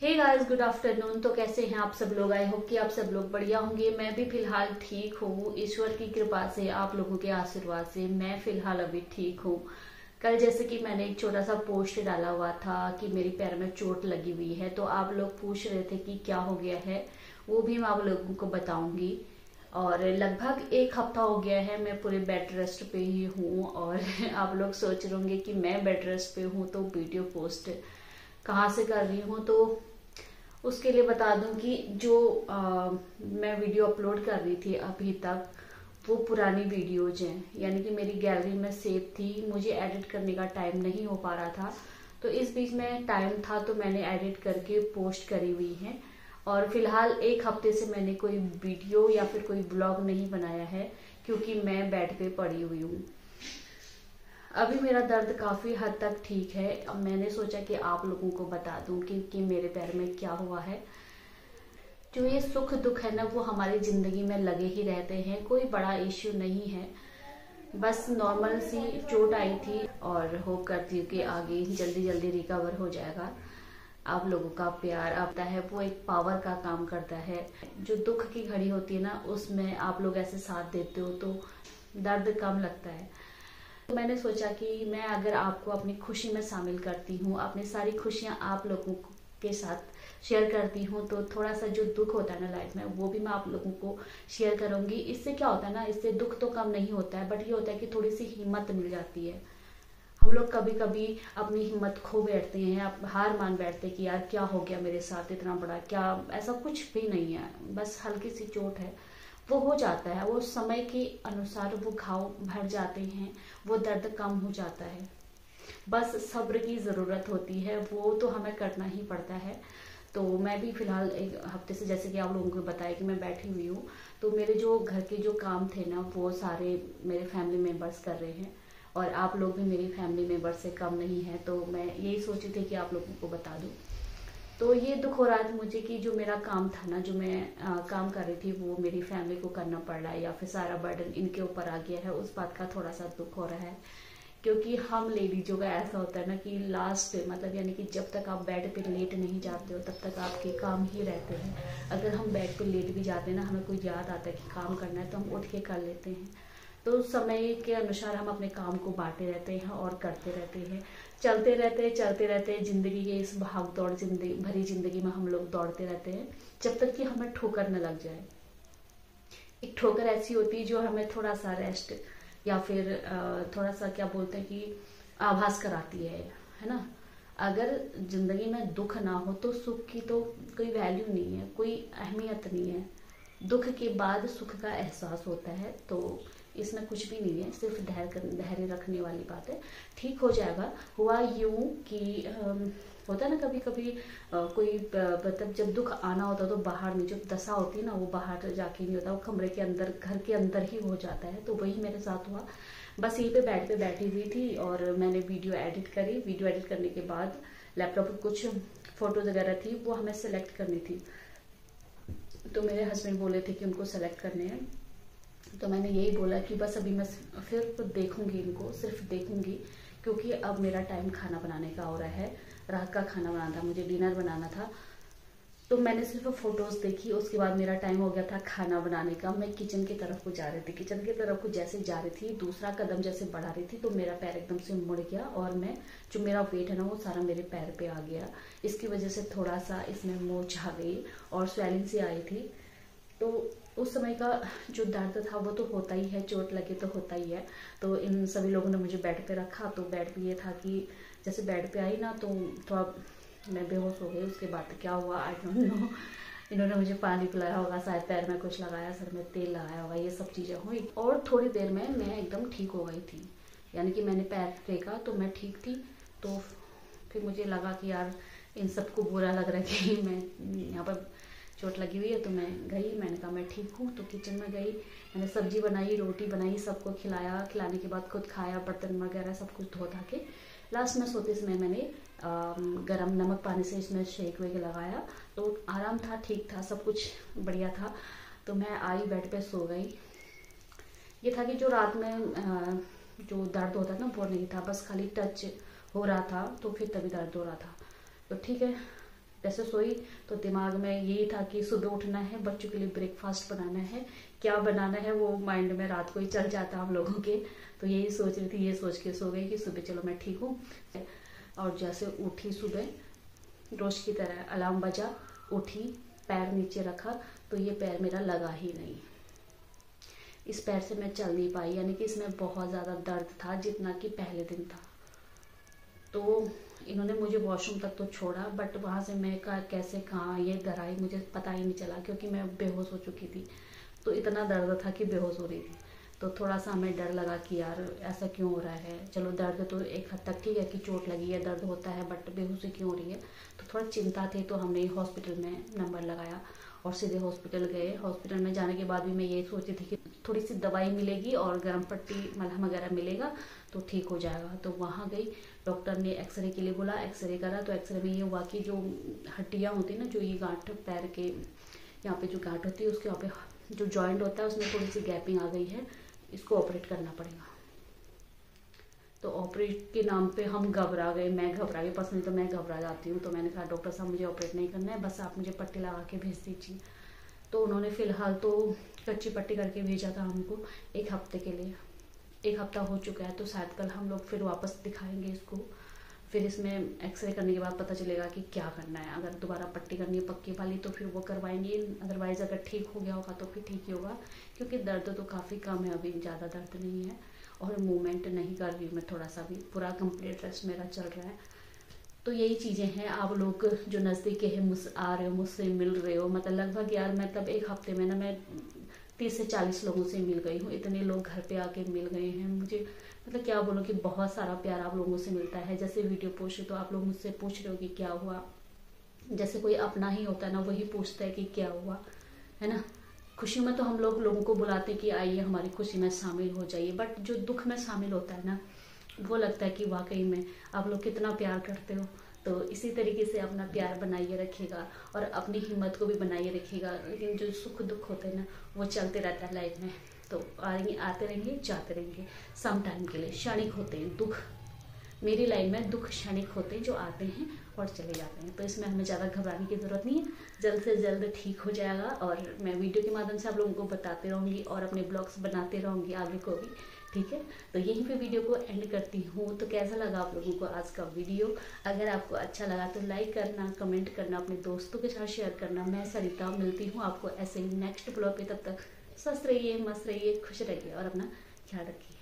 Hey guys good afternoon तो कैसे हैं आप सब लोग? आई होप कि आप सब लोग बढ़िया होंगे। मैं भी फ़िलहाल ठीक हूँ। ईश्वर की कृपा से आप लोगों के आशीर्वाद से मैं फ़िलहाल अभी ठीक हूँ। कल जैसे कि मैंने एक छोटा सा पोस्ट डाला हुआ था कि मेरी पैर में चोट लगी हुई है तो आप लोग पूछ रहे थे कि क्या हो गया है, वो भी मैं आप लोगों को बताऊँगी। और लगभग एक हफ़्ता हो गया है मैं पूरे बेड रेस्ट पे ही हूँ और आप लोग सोच रहे होंगे कि मैं बेड रेस्ट पे हूँ तो वीडियो पोस्ट कहाँ से कर रही हूँ तो उसके लिए बता दूँ कि जो आ, मैं वीडियो अपलोड कर रही थी अभी तक वो पुरानी वीडियोज़ हैं। यानी कि मेरी गैलरी में सेव थी मुझे एडिट करने का टाइम नहीं हो पा रहा था। तो इस बीच में टाइम था तो मैंने एडिट करके पोस्ट करी हुई है। और फ़िलहाल एक हफ़्ते से मैंने कोई वीडियो या फिर कोई ब्लॉग नहीं बनाया है क्योंकि मैं बेड पे पड़ी हुई हूँ। अभी मेरा दर्द काफ़ी हद तक ठीक है। अब मैंने सोचा कि आप लोगों को बता दूँ कि, कि मेरे पैर में क्या हुआ है। जो ये सुख दुख है ना वो हमारी ज़िंदगी में लगे ही रहते हैं कोई बड़ा इश्यू नहीं है। बस नॉर्मल सी चोट आई थी और होप करती हूँ कि आगे जल्दी जल्दी रिकवर हो जाएगा। आप लोगों का प्यार आता है वो एक पावर का काम करता है। जो दुख की घड़ी होती है ना उसमें आप लोग ऐसे साथ देते हो तो दर्द कम लगता है। तो मैंने सोचा कि मैं अगर आपको अपनी खुशी में शामिल करती हूँ, अपनी सारी खुशियाँ आप लोगों के साथ शेयर करती हूँ तो थोड़ा सा जो दुख होता है ना लाइफ में, वो भी मैं आप लोगों को शेयर करूँगी। इससे क्या होता है ना, इससे दुख तो कम नहीं होता है बट ये होता है कि थोड़ी सी हिम्मत मिल जाती है। हम लोग कभी कभी अपनी हिम्मत खो बैठते हैं आप हार मान बैठते हैं कि यार क्या हो गया मेरे साथ इतना बड़ा, क्या ऐसा कुछ भी नहीं है। बस हल्की सी चोट है। वो हो जाता है, वो समय के अनुसार वो घाव भर जाते हैं, वो दर्द कम हो जाता है। बस सब्र की ज़रूरत होती है, वो तो हमें करना ही पड़ता है। तो मैं भी फ़िलहाल एक हफ़्ते से, जैसे कि आप लोगों को बताया कि मैं बैठी हुई हूँ तो मेरे जो घर के जो काम थे ना, वो सारे मेरे फैमिली मेंबर्स कर रहे हैं और आप लोग भी मेरी फैमिली मेंबर से कम नहीं है तो मैं यही सोची थी कि आप लोगों को बता दूँ। तो ये दुख हो रहा था मुझे कि जो मेरा काम था ना जो मैं आ, काम कर रही थी वो मेरी फैमिली को करना पड़ रहा है या फिर सारा बर्डन इनके ऊपर आ गया है उस बात का थोड़ा सा दुख हो रहा है। क्योंकि हम लेडीजों का ऐसा होता है ना कि लास्ट मतलब यानी कि जब तक आप बेड पे लेट नहीं जाते हो तब तक आपके काम ही रहते हैं। अगर हम बेड पे लेट भी जाते हैं ना हमें कोई याद आता है कि काम करना है तो हम उठ के कर लेते हैं। तो समय के अनुसार हम अपने काम को बांटे रहते हैं और करते रहते हैं। चलते रहते हैं, चलते रहते हैं ज़िंदगी के इस भाग दौड़ ज़िंदगी, भरी ज़िंदगी में हम लोग दौड़ते रहते हैं, जब तक कि हमें ठोकर न लग जाए। एक ठोकर ऐसी होती है जो हमें थोड़ा सा रेस्ट या फिर थोड़ा सा क्या बोलते हैं कि आभास कराती है है ना? अगर ज़िंदगी में दुख ना हो तो सुख की तो कोई वैल्यू नहीं है, कोई अहमियत नहीं है। दुख के बाद सुख का एहसास होता है तो इसमें कुछ भी नहीं है सिर्फ़ धैर्य धैर्य रखने वाली बात है। ठीक हो जाएगा। हुआ यूँ कि होता है ना कभी कभी आ, कोई मतलब जब दुख आना होता है तो बाहर में जो दशा होती है ना वो बाहर जाके नहीं होता वो कमरे के अंदर घर के अंदर ही हो जाता है। तो वही मेरे साथ हुआ। बस यहीं पे बेड पे बैठी हुई थी और मैंने वीडियो एडिट करी। वीडियो एडिट करने के बाद लैपटॉप पर कुछ फ़ोटोज़ वगैरह थी वो हमें सेलेक्ट करनी थी। तो मेरे हस्बैंड बोले थे कि उनको सेलेक्ट करने हैं। तो मैंने यही बोला कि बस अभी मैं फिर देखूँगी इनको, सिर्फ़ देखूँगी, क्योंकि अब मेरा टाइम खाना बनाने का हो रहा है, रात का खाना बनाना था, मुझे डिनर बनाना था। तो मैंने सिर्फ़ फ़ोटोज़ देखी, उसके बाद मेरा टाइम हो गया था खाना बनाने का। मैं किचन की तरफ़ को जा रही थी किचन की तरफ़ को जैसे जा रही थी, दूसरा कदम जैसे बढ़ा रही थी तो मेरा पैर एकदम से मुड़ गया और मैं, जो मेरा वेट है ना, वो सारा मेरे पैर पे आ गया। इसकी वजह से थोड़ा सा इसमें मोच आ गई और स्वेलिंग सी आई थी। तो उस समय का जो दर्द था, वो तो होता ही है, चोट लगे तो होता ही है। तो इन सभी लोगों ने मुझे बेड पे रखा तो बेड पे ये था कि जैसे बेड पे आई ना तो थोड़ा मैं बेहोश हो गई, उसके बाद क्या हुआ आई डोंट नो इन्होंने मुझे पानी पिलाया होगा, शायद पैर में कुछ लगाया, सर में तेल लगाया होगा, ये सब चीज़ें हुई। और थोड़ी देर में मैं एकदम ठीक हो गई थी। यानी कि मैंने पैर फेंका तो मैं ठीक थी। तो फिर मुझे लगा कि यार, इन सबको बुरा लग रहा है कि मैं यहाँ पर चोट लगी हुई है तो मैं गई, मैंने कहा, मैं ठीक हूँ तो किचन में गई, मैंने सब्ज़ी बनाई, रोटी बनाई, सबको खिलाया, खिलाने के बाद खुद खाया, बर्तन वगैरह सब कुछ धो धा के। लास्ट में सोते समय मैंने गरम नमक पानी से इसमें शेक वेक लगाया तो आराम था, ठीक था, सब कुछ बढ़िया था। तो मैं आई बेड पे सो गई। ये था कि जो रात में जो दर्द होता था ना, वो नहीं था, बस खाली टच हो रहा था तो फिर तभी दर्द हो रहा था। तो ठीक है जैसे सोई तो दिमाग में यही था कि सुबह उठना है, बच्चों के लिए ब्रेकफास्ट बनाना है, क्या बनाना है, वो माइंड में रात को ही चल जाता हम लोगों के। तो यही सोच रही थी, ये सोच के सो गई कि सुबह चलो मैं ठीक हूँ। और जैसे उठी सुबह, रोज की तरह अलार्म बजा, उठी, पैर नीचे रखा तो ये पैर मेरा लगा ही नहीं। इस पैर से मैं चल नहीं पाई, यानी कि इसमें बहुत ज़्यादा दर्द था जितना कि पहले दिन था। तो इन्होंने मुझे वॉशरूम तक तो छोड़ा बट वहाँ से मैं का कैसे, कहाँ? ये दराई मुझे पता ही नहीं चला क्योंकि मैं बेहोश हो चुकी थी। तो इतना दर्द था कि बेहोश हो रही थी। तो थोड़ा सा हमें डर लगा कि यार, ऐसा क्यों हो रहा है? चलो, दर्द तो एक हद तक ठीक है कि चोट लगी है, दर्द होता है बट बेहोशी क्यों हो रही है? तो थोड़ा चिंता थी तो हमने हॉस्पिटल में नंबर लगाया और सीधे हॉस्पिटल गए। हॉस्पिटल में जाने के बाद भी मैं यही सोची थी कि थोड़ी सी दवाई मिलेगी और गर्म पट्टी मलहम वगैरह मिलेगा तो ठीक हो जाएगा। तो वहाँ गई डॉक्टर ने एक्सरे के लिए बोला, एक्सरे करा तो एक्सरे में ये हुआ कि जो हड्डियाँ होती ना, जो ये गांठ पैर के, यहाँ पे जो गांठ होती है, उसके यहाँ पे जो जॉइंट होता है, उसमें थोड़ी सी गैपिंग आ गई है, इसको ऑपरेट करना पड़ेगा। तो ऑपरेट के नाम पे हम घबरा गए, मैं घबरा गई पर्सनली तो मैं घबरा जाती हूँ तो मैंने कहा, डॉक्टर साहब, मुझे ऑपरेट नहीं करना है, बस आप मुझे पट्टी लगा के भेज दीजिए। तो उन्होंने फ़िलहाल तो कच्ची पट्टी करके भेजा था हमको, एक हफ़्ते के लिए। एक हफ़्ता हो चुका है तो शायद कल हम लोग फिर वापस दिखाएँगे इसको। फिर इसमें एक्सरे करने के बाद पता चलेगा कि क्या करना है। अगर दोबारा पट्टी करनी है पक्की वाली तो फिर वो करवाएँगे। अदरवाइज़ अगर ठीक हो गया होगा तो फिर ठीक ही होगा, क्योंकि दर्द तो काफ़ी कम है अभी, ज़्यादा दर्द नहीं है। और मूवमेंट नहीं कर रही मैं थोड़ा सा भी पूरा कंप्लीट रेस्ट मेरा चल रहा है। तो यही चीज़ें हैं। आप लोग जो नज़दीक के हैं मुझ आ रहे हो, मुझसे मिल रहे हो मतलब लगभग यार मतलब एक हफ़्ते में ना, मैं तीस से चालीस लोगों से मिल गई हूँ। इतने लोग घर पे आके मिल गए हैं। मुझे मतलब क्या बोलो कि बहुत सारा प्यार आप लोगों से मिलता है। जैसे वीडियो पोस्ट तो आप लोग मुझसे पूछ रहे हो कि क्या हुआ। जैसे कोई अपना ही होता है ना, वही पूछता है कि क्या हुआ, है ना? खुशी में तो हम लोग लोगों को बुलाते कि आइए, हमारी खुशी में शामिल हो जाइए। बट जो दुख में शामिल होता है ना, वो लगता है कि वाकई में आप लोग कितना प्यार करते हो। तो इसी तरीके से अपना प्यार बनाइए रखिएगा और अपनी हिम्मत को भी बनाइए रखिएगा। लेकिन जो सुख दुख होते हैं ना, वो चलते रहता है लाइफ में। तो आएँगे, आते रहेंगे, जाते रहेंगे। सम टाइम के लिए क्षणिक होते हैं दुख। मेरी लाइफ में दुख क्षणिक होते हैं जो आते हैं और चले जाते हैं। तो इसमें हमें ज़्यादा घबराने की ज़रूरत नहीं है। जल्द से जल्द ठीक हो जाएगा और मैं वीडियो के माध्यम से आप लोगों को बताते रहूँगी और अपने ब्लॉग्स बनाते रहूँगी आगे को भी। ठीक है? तो यहीं पे वीडियो को एंड करती हूँ। तो कैसा लगा आप लोगों को आज का वीडियो अगर आपको अच्छा लगा तो लाइक करना कमेंट करना, अपने दोस्तों के साथ शेयर करना। मैं सरिता मिलती हूँ आपको ऐसे ही नेक्स्ट ब्लॉग पे। तब तक स्वस्थ रहिए, मस्त रहिए, खुश रहिए और अपना ख्याल रखिए।